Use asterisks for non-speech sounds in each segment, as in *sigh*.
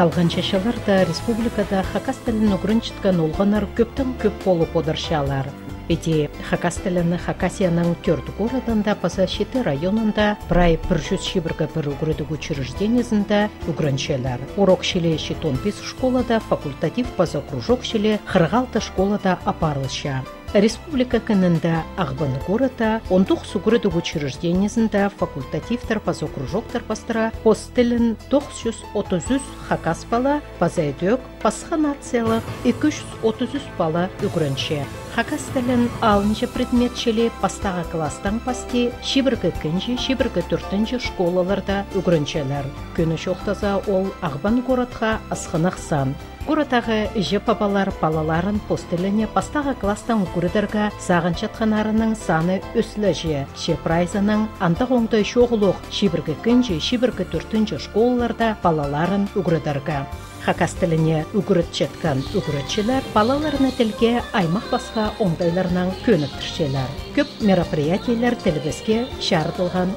калган республикада хакас тилин угрунчуткан улганар көптөн көп болуп одуршалар эти хакас тилин хакасиянын төрт городунда пасашити районунда прай бир жүз шибирге бир угрудук учреждениесинде урок шили он беш школада факультатив паза кружок шили кырк алты школада апарылыша. Республика кынында агбын города он тогуз угрудук учреждениесинде факультативтер паза кружоктор пастыра пост тилин тогуз жүз отуз үч хакас бала паза өдөк пасха отуз үч бала угрунчу хакас тилин алынчы предмет шили пастага класстан пасти шибирге экинчи шибирге төртүнчү школаларда угрунчалар күнү шохтаза ол агбан городга асхынаксан Городагы жеп апалар балаларын постеліне пастағы класстан укурыдарга сағынчатханарының саны өсіләжі. Шепрайзаның антақ оңдай шоғылуқ шибіргі күнжі, шибіргі түртінші школаларда балаларын угрыдарга. Хакас тіліне үгіріт четкан үгірітшілер балаларына тілге аймақ басқа оңдайларынан көніктіршелер. Көп мероприятиялар тілбізге шардылған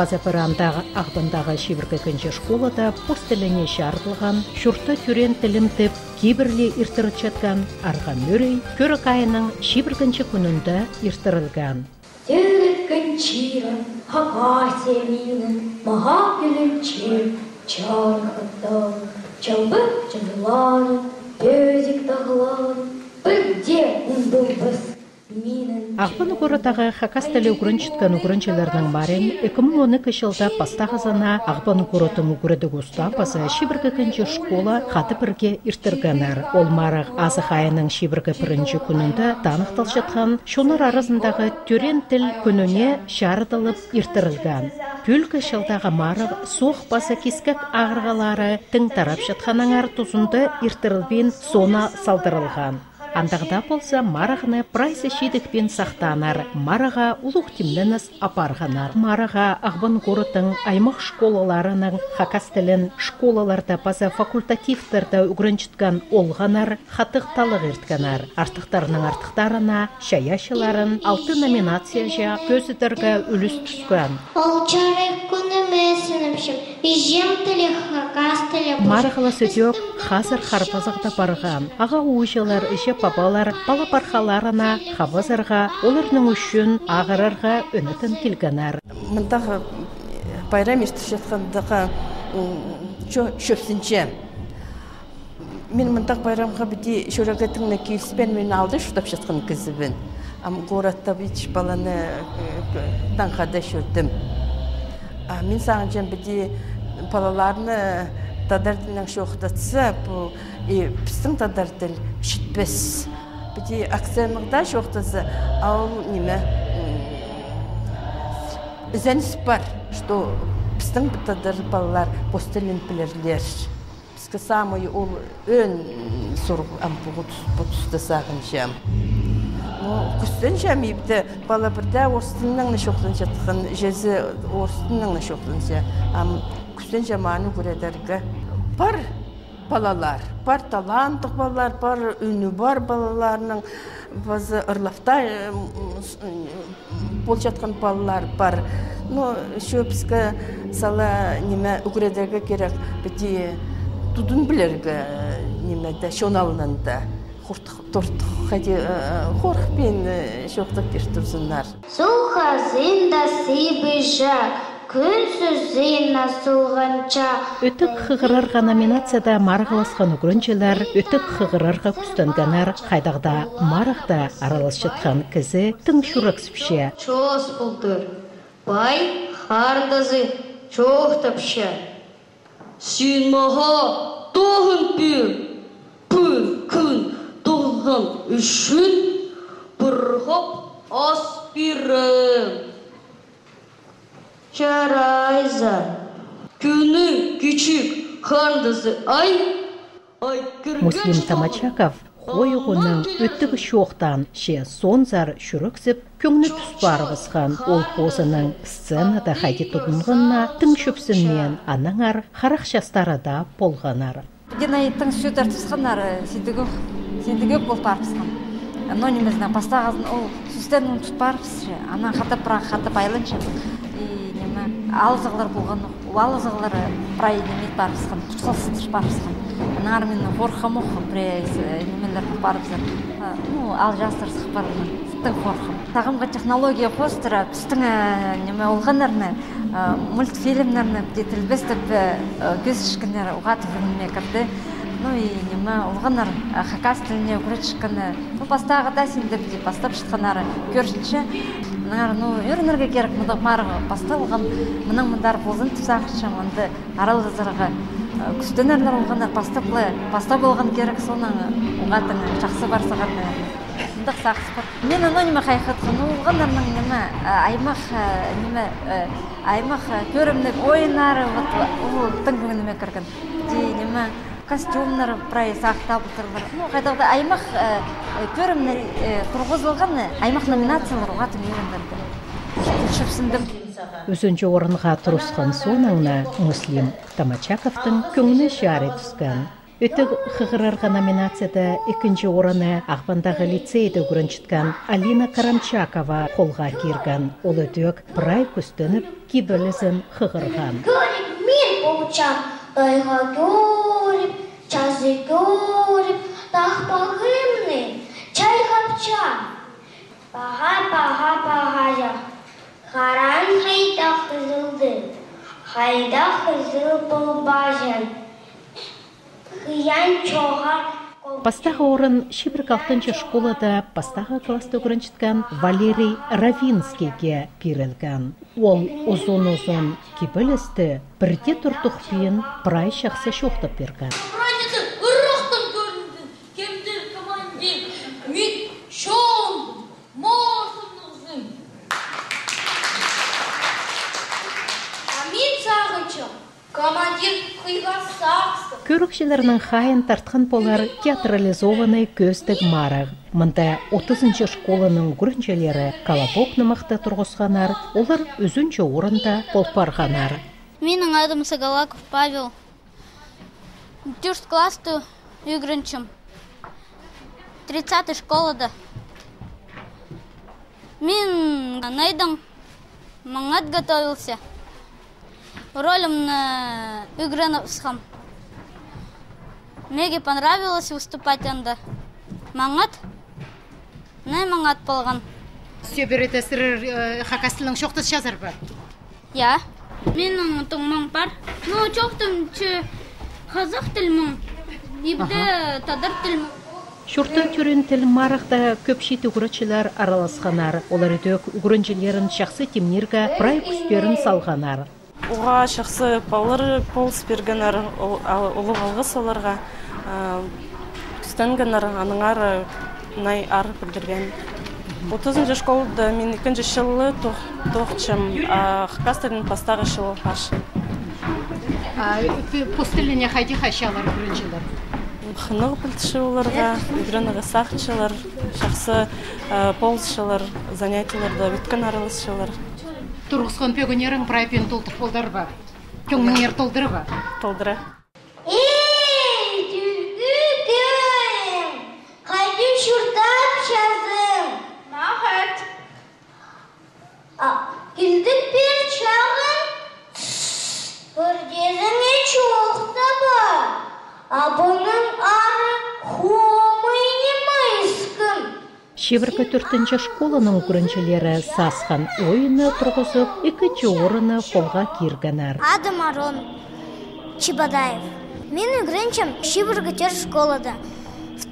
иртірітшелер. Базапырандағы ағдындағы шибіргі күнші школада пост тіліне шартылған, шүрті түрен тілім тіп, кейбірлі иртірітшеткен арған мөрей көрі қайының шибіргінші күнінде иртірілген. Тюрик кончиран, хакасе милен, мага гүлінчер, чархаттан, чалбык чаллан, өзік тағлан, бірде ұндылбыз Ағбын городагы хакас теле угрунчуткан угрунчаларның барын 2012 жылда пастағызана Ағбын городың угрыдык уста паса шибіргі кінчі школа хаты бірге иртіргенер. Ол марық азы хайының шибіргі бірінші күнінде танықтал жатқан шонар арасындағы түрен тіл күніне шарыдылып иртірілген. Күлкі жылдағы марық соқ баса кескек ағырғалары тың тарап жатқанның ар тұзында иртірілбен сона салдырылған. Андағда болса марағыны прайсы шидікпен сақтанар. Мараға улуқ тимленіс апарғанар. Мараға ағбын городың аймақ школаларының хакас тілін школаларда база факультативтерді үгірінчіткан олғанар, хатық талық ертканар. Артықтарының артықтарына шаяшыларын алты номинация жа көзідіргі үліс түскен. Ижем тілі хакас тілі сөтек хазыр харпазықта барған. Аға іші папалар балапархаларына хабазарға оларның үшін ағырарға өнітін келгенер. мындағы байрам ертіп жатқандағы шөпсінше мен мынтақ байрамға біде шөрәгетіңне келіспен мен алды шутап жатқан кізібін ам городта бич баланы таңқада шөрдім мен саған жан біде балаларны тадардылың шоқтатса бұл біздің тадардыл шітпес біде акцияңда шоқтасы ал неме ізденіс бар что біздің тадар балалар постелін білерлер. Бізге самый ол өн сұр бұтысты сағыншам күстен жамипті бала бірде орыс тілінің шоқтан жатқан жезі орыс тілінің шоқтан ам күстен жаманы көредерге бар. Балалар. Бар таланттық балалар бар үні бар балаларның базы ырлафта болып жатқан балалар бар. Но еще бізге сала неме үгредерге керек. Біде тудун білерге немеде шоналынында хади хорхпен шоқтық кештірсінар Суха зинда сибыжак, күн сөзін насылғанча. Өтік хығырарға номинацияда марғыласқан үгірінчелер, өтік хығырарға күстенгенер, қайдағда марақта аралас жатқан кізі тың шурық сіпше. Чос бұлдыр, бай хардазы чоқ тапшы. Сен маға тоғын бір, күн күн тоғын үшін бұрғып ас. Жарайза, күні küçük хардазы ай, ай Муслим Тамачаков хойығының өттігі шоқтан ше сонзар шүріксіп көңні түс барғысқан ол позының сценада хайди тұдынғынна тың шөпсінмен анаңар харақшастары да болғанар. Динайттың сөтер тұсқанар, сендігі, сендігі бол барпысқан. Но немезна бастағазын ол сүстен ұн тұт барпыс, анан хатап бірақ хатап айланшы. Алзығылар болған алзығылар прай немет барыпсқан құтқалсыз барыпсқан анар мен қорқам оқы пресс немелер барыпсыр ну ал жастар сықпарынан тың қорқам тағымға технология қостыра түстің неме олғанарны мультфильмнарны детілбестіп көз ішкінер ұғатып кірді. Ну и неме улганар хакас тилине күрөчканы ну бастагы да син деп бастап шыққанары көршінше. Мынар ну үйренерге керек мында марғы басталған мының мындар болсын тусақшы мынды аралызырға күстенерлер болғандар бастап бастап болған керек соның угатын жақсы барсаған мындық сақсы бар мен анау неме хайхатқан улгандарның неме аймақ неме аймақ көрімдік ойынары вот ол тың көңіліме кірген. Неме костюмдар сақтап отырлар ну кайдагы аймак көрүмдөр тургузулган аймак номинациялар угатын үйрөндүрдү түшүпсүндүм Өзінші орынға тұрысқан сонаңна Муслим Тамачаковтың көңілі шары түскен. Өтіг хығырарға номинацияда екінші орыны Ақпандағы лицейді көрінчіткен Алина Карамчакова қолға кирген. Ол өтіг прай күстініп кибілізін хығырған. Min получам, чазы görüp, тахпағымны, чай қапчам. Баға, баға, баға, Харан хайда қызылды, хайда қызыл бұл бажан. Хыян чоғар Пастағы орын Шибірк 6 школада пастағы класты көрінчіткен Валерий Равинскийге берілген. Ол ұзын-ұзын кибілісті бірде тұртықпен прай шақсы шоқтып берген. Көрікшілерінің хайын тартқан болар театрализованный көстік марық. Мында 30 школаның күрінчелері колобок нымақты тұрғысқанар, олар өзінче орында болпарғанар. Менің адым Сагалаков Павел. Тюрст класты үйгіріншім. 30 школада. Мен найдың маңат готовился. Ролем на Игреновском. Мне понравилось выступать анда. Маңат? Не маңат болған. Сөбіреді сірір хакастылың шоқтыз жазар бар. Я. Менің тұңмаң бар. Ну, çoğtum çö қазақ тілмін. Ибде тадар тілмін. Шурта түрін тіл марақта көп шет үгірічілер араласқанар. Олар өтөк үгірінчілерін шақсы темнерге прай күстерін салғанар. Уға шақсы балыр полс бергенер ұлы алғыс оларға күстенгенер аныңар най ар білдірген. 30 школда мен екінші жылы тоқчым хакастерін пастағы жылы баш. Постеліне хайди хайшалар үгірінчілер. Хынық білтіші оларға, үгірінігі сақчылар, шақсы полсшылар, занятияларда өткен аралысшылар. Прайпен толтық болдар ба? Көңніңер толдыры Шевіркі төртінші школаның күрінчілері сасқан ойыны тұрғызып, екінші орыны қолға киргенер. Адым Арон Чебадаев. Мен игренчем Шибіргі тер школада.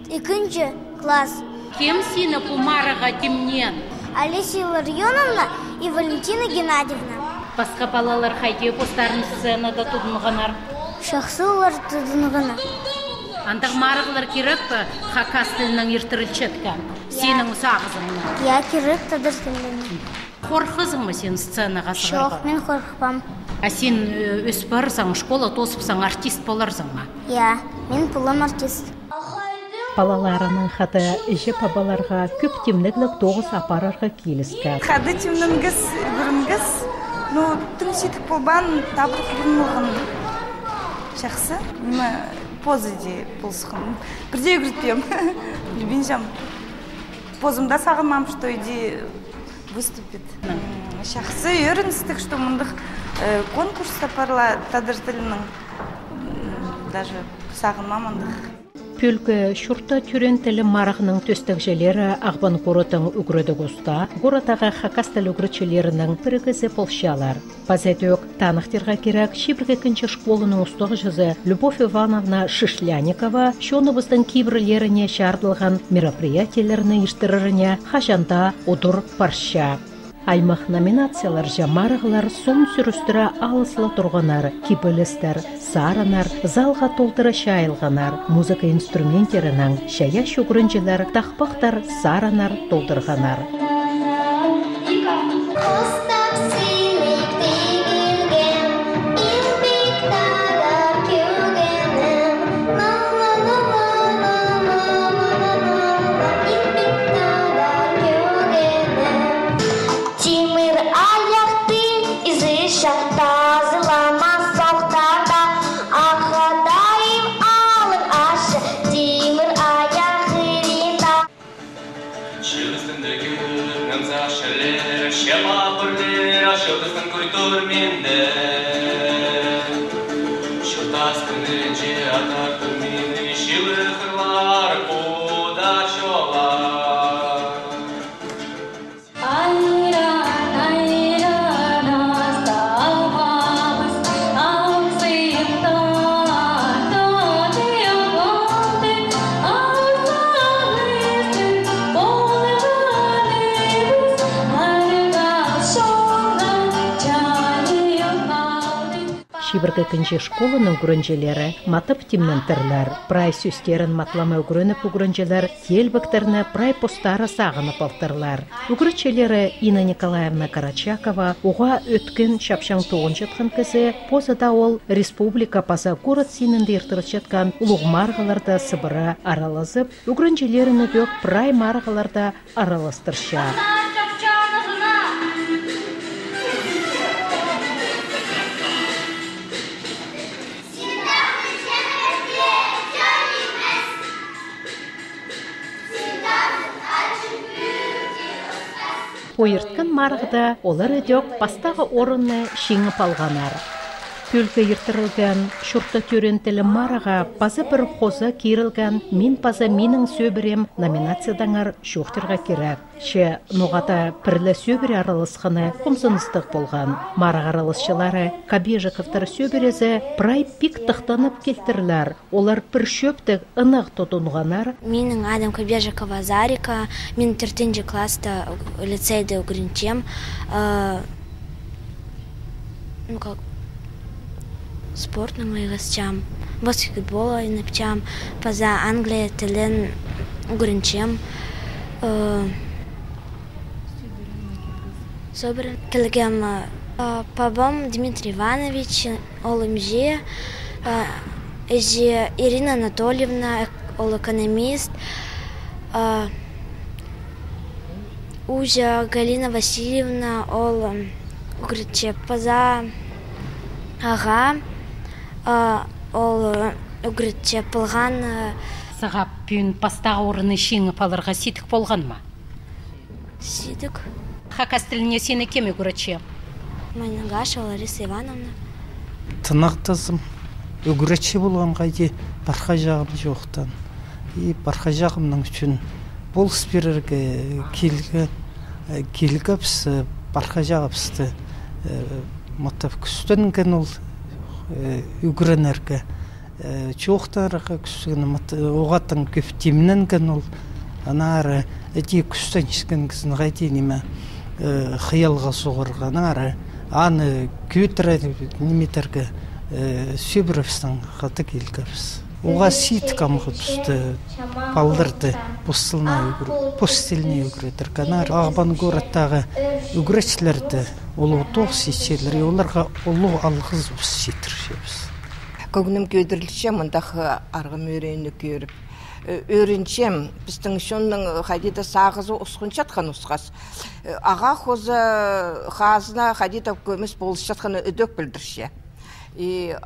Екінші класс. Кем сені пумараға темнен? Олеся Илларионовна и Валентина Геннадьевна. Басқа балалар хайде постарын сценада тұдынғанар. Шақсы олар тұдынғына. Андық марығылар керек пі хакас тілінің? Сенің сағызыңна. Я керек. Қорқызың ма сен сценаға Шоқ, мен қорқпам. А сен өс барсаң, школа тосыпсаң, артист боларсың ма? Я, мен пулым артист. Балаларының хаты жеп абаларға көп темнеглік тоғыз апарарға келіскен. Хады темнімгіз, бүрімгіз, ну, түн сетік болбан, табыр құрынмылғын. Жақсы, ма позыде болсықын. Бірде үгіртпем, *laughs* білбенжам позымда сағынмам, что иди э, выступит жақсы үйреністік что мұндық э, конкурс сапарла тадыр тілінің даже сағынмам мұндық. Пүлкі шурта түрен тілі марағының төстік желері ағбан ғұрытың үгіреді ғуста, ғұратаға хакас тілі үгірітшілерінің бірігізі полшалар. Базетөк танықтырға керек шибірге кінчі школының ұстығы жызы Любовь Ивановна Шишляникова шоныбыздың кейбірлеріне шардылған мероприятиелеріні іштіріріне хажанда ұдыр парша. Аймақ номинациялар жамарығылар сон сүрістіра алысыла тұрғанар, кипілістер, саранар залға толтыра шайылғанар, музыка инструменттеринан шая шугрынчылар тақпақтар саранар толтырғанар. 22 школаның үгірінжелері матып темнентерлер, прай сүстерін матлама үгірініп үгірінжелер, ел біктерні прай постары сағынып алтырлар. Үгірінжелері Ина Николаевна Карачакова Уга өткен шапшаң тоғын жатқан кізі позада ол республика паза город синінде ертіріп жатқан сыбыра араласып, үгірінжелеріні прай араластырша. Ойырткан марғыда олар өдек бастағы орынны шеңіп алғанар. Пөлгі ертірілген шұрта төрентілі марыға пазы бір қоза керілген «Мен паза менің сөбірем» номинациядаңар шоқтырға керек. Ше нұғата пірлі сөбірі аралысқаны құмсыныстық болған. Марық аралысшылары Кабежіковтар сөбірезі прай пик тықтанып келтірлер. Олар бір шөптік ынық тұтынғанар Менің Адам Кобежикова Зарика, мен 4 класста лицейде Угринчем. Э, ну как, спортным ырастям баскетбол ойноптям поза англия тилин угуринчем собрин келгем пабам дмитрий иванович олымже эже ирина анатольевна ол экономист Ужа Галина Васильевна, ол Грече, поза, Ага, ол э, үгірт болған. Э, сыгап пүн пастагы орыны шиңіп алырға ситік болған ма? Сетік. хакас тіліне сені кеме үгрече майнагашева лариса ивановна. Тынық Үгрече болған болғанға де барқа жағым жоқтан. И барқа жағымның үшін болыс берерге келгі э, келгіпсі барқа жағыпсты мытып күстінген ол. Э, үгіренерге э, чуохтарга күсүн огаттын э, кефтимнен кен ол анары эти күстенчкен кисин гайти неме қиялға сугырган ары аны күтре ниметерге сөбүрөбүздүн каты келкебиз уга қамығы түсті, балдырды постылна Ағбан үгүрөт арканар агбан тоқ үгүрөчлөрдү оларға сичелери алғыз улуу сетір ситиршебиз Көгінім көйдірілші, мындах арғым өрөйүнү көріп. Э, өрінчем біздің шонның хадида сағызы ұсқын жатқан ұсқас э, аға қозы қазына хадида көміс болыс жатқан үдөк білдірші и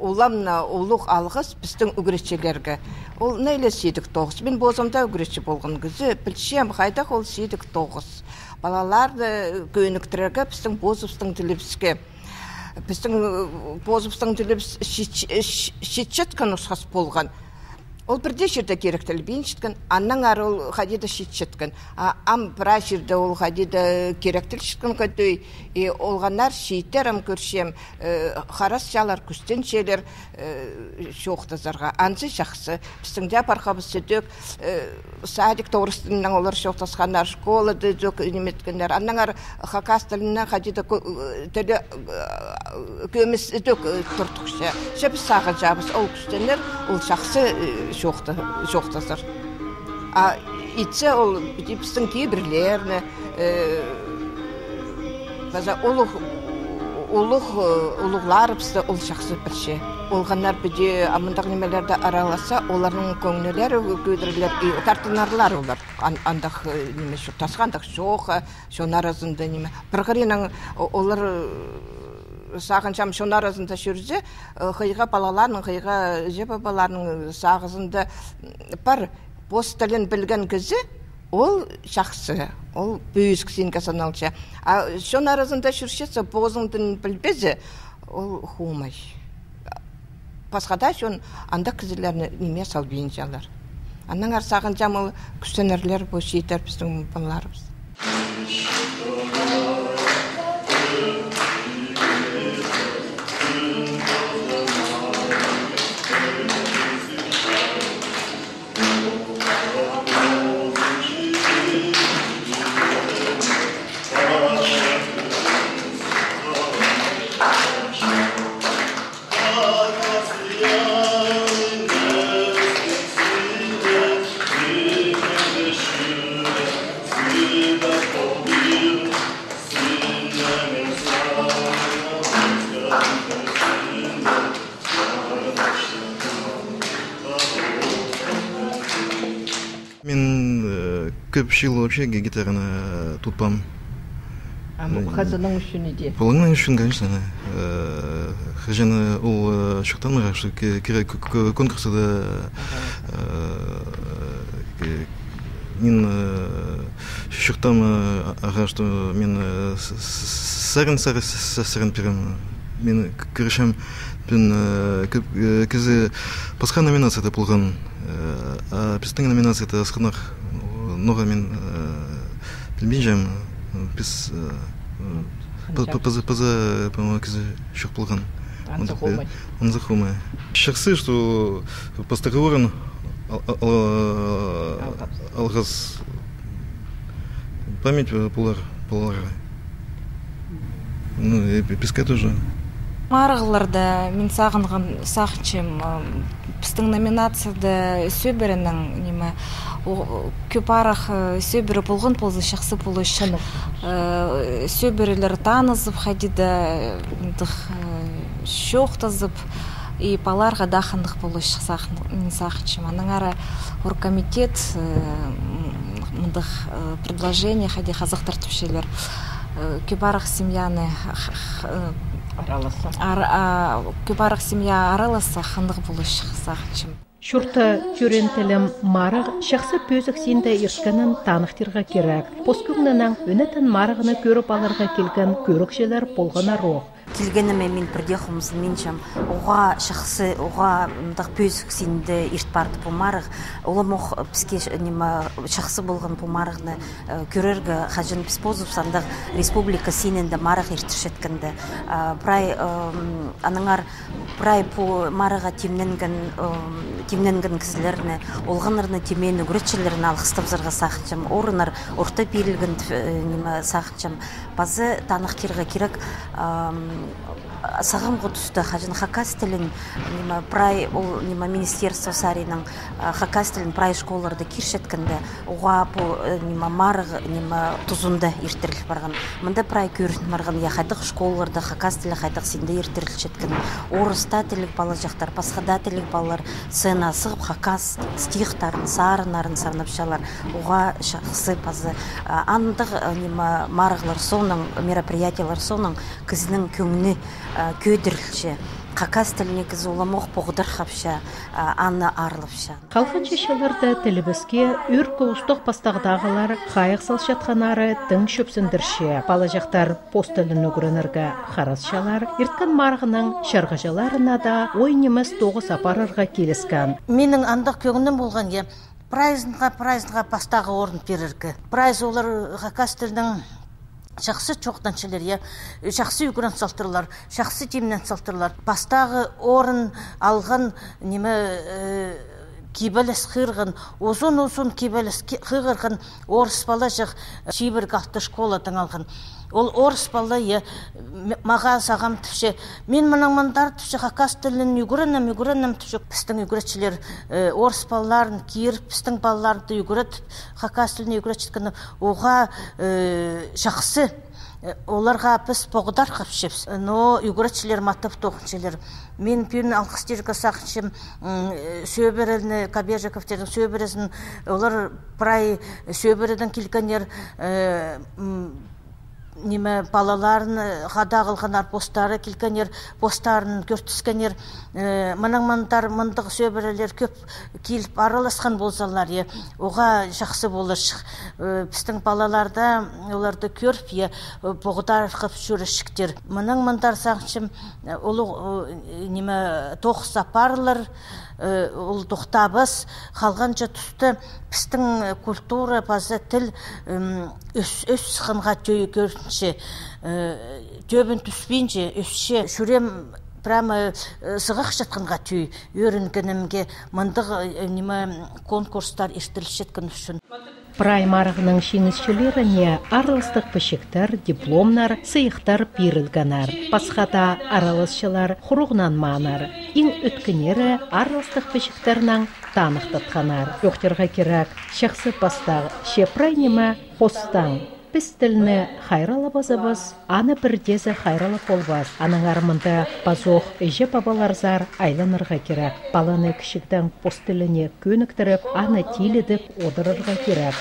улам мына улук алгыс биздин угречелерге ол нейле сидик тогуз мен бозымда угрече болгон кизи билчем кайдак ол сидик тогуз балаларды көйнүктірерге біздің бозовстың тілебіске біздің бозовстың тілебіс шетчетка нұсқасы болған ол бірде жерде керектілі бейін шіткен аннан ары ол хадида шит шіткен ам бра жерде ол хадида керектіл шіткен көдөй и олғанар ам көршем харас жалар күстен шелер шоқтазарға. Ансы жақсы. Біздің де пархабыз сөтөк садик тоғрыстынан олар шоқтасқандар школа дөк неметкендер аннан ары хакас тілінен хадида тілі көміс дөк тұртықшы шеп сағы жабыз. Ол күстенер ол жақсы жоқтасыр а итсе ол біздің кейбірлерні база улух улух улуглар бізді ол жақсы бірше олғанар біде амындақ немелерді араласа олардың көңілері көдірлер тартынарлар олар. Андақ неме тасқандақ жоқ шонар азында неме. Олар сағыншам шонар азында жүрсе хыйға балаларның хыйға же бабаларның сағызында бар бос тілін білген кезде ол жақсы ол бүйізгі сенге саналшы. А шонар азында жүрсе бозың тілін білбезе ол хумай басқада шон анда кізілерні неме салбейін жалар аннан ар сағыншам ол күстенерлер бұл шейтер біздің балаларымыз. Жыл вообще гитараны тұтпам қазының үшін иде полыңның үшін конечно және ол шықтан что конкурсыда мен шықтам аға что мен сәрін берем мен көрішем мен кезі басқа номинацияда болған а біздің номинацияда асқанақ ноға мен білмей жүрмін біз поза поза по моему жоқ болған. Анзахумай жақсы что постоговорын алғас. память болар балаларға ну и бізге тоже. Марғыларда мен сағынған сағыншым біздің номинацияда сөбірінің неме көп арақ сөбірі болған болсы жақсы болу үшін сөбірілер танызып хадида шоқтазып и баларға дахандық болу мен сағыншым анан ары оргкомитет мындық предложение хади қазақтар түпшелер көп арақ семьяны араласа. көбарық семья араласа хандық болуш сақчым Шурта тюрен телем мараг шахсы пөзік синде ирсканын танықтырға керек. Поскугнанан өнетен марағыны көріп аларға келген көрікшелер болғана роқ. Келгеніме мен бірде хумсын меншам оға шақсы оға мындақ пөзік синде ирт барды помарық ола мох бізге нема шақсы болған помарығны көрерге хажын біз позып сандық республика синенде марық иртішеткенде прай аныңар прай по марыға темненген темненген кісілеріне олғанырны темен үгіретшілерін алғыстап зырға сақчым орынар орта берілген неме сақчым базы танықтырға керек Um, okay. Сағым ғұтысты хажын хакас тілін прай ол неме министерство саринің хакас тілін прай школаларда киршеткенде оға по неме марық неме тузунда иртіріл барған. Мында прай көрін барған я хайдық школаларда хакас тілі хайдық сенде иртіріл шеткен орыста тілік бала жақтар басқада тілік балалар сцена сығып хакас стихтарын сарынарын сарнапшалар. Оға шақсы пазы. Андық неме марығлар соның мероприятиялар соның көдірілші хакас тіліне кіз уламох погдар хапша анна арлыпша Қалған чешаларда тілібізге үр көстық пастағдағылар қайық салшатқанары тың шөпсіндірше. Палажақтар постылын үгірініргі қарасшалар, ирткан марғының шарғажаларына да ойнеміз тоғыз апарарға келіскен. менің андық көгінім болған е празднға празднға пастағы орын берергі прайз олар тілдің жақсы чоқтаншылар я жақсы үгірін салтырлар жақсы темнен салтырлар пастағы орын алған неме э, кибелес хыргын узун узун кибелес хыгыргын орыс бала жақ шибір галты школадан алған ол орыс бала е мага сагам түші мен мының мындар түші хакас тілін үгірінім үгірінім түші біздің үгіретшілер орыс балаларын киіріп біздің балаларды үгірет хакас тілін үгіретшіткіні оға жақсы оларға біз поғдар қапшепс но югурачилер маттап тоқынчелер мен пирин алқыстер сақшым сөберелни кабежиковтердің сөбересін олар прай сөбереден келгендер э, неме балаларын хада кылганар постары килгенер постарын көртүскенер мының мындар мындық сөбірелер көп келіп араласқан болсалар е оға жақсы болыр біздің балаларда оларды көріп е бұғдар қып жүрішіктер. Мының мындар сақшым олы неме тоқса сапарлар ол тоқтабыз. Қалғанша тұсты біздің культура база тіл өс қынға төй көрінше төбін түспейінше өсше шүрем прямо сығақ жатқанға түй үйренгенімге мындық неме конкурстар естілішеткін үшін. Праймарғының шеңізшілеріне аралыстық пішіктер, дипломнар, сыйықтар берілгенар. Пасхата аралысшылар құруғнан манар. Иң өткінері аралыстық пішіктернің танықтатқанар. Өктерға керек шақсы пастағы шепрайнема хостан біз тілні хайрала базабыз, аны бірдезі хайрала болбас. Аның армында базоқ еже бабаларзар айланырға керек. Баланы кішіктен пост тіліне көніктіріп, аны тиледіп одырырға керек.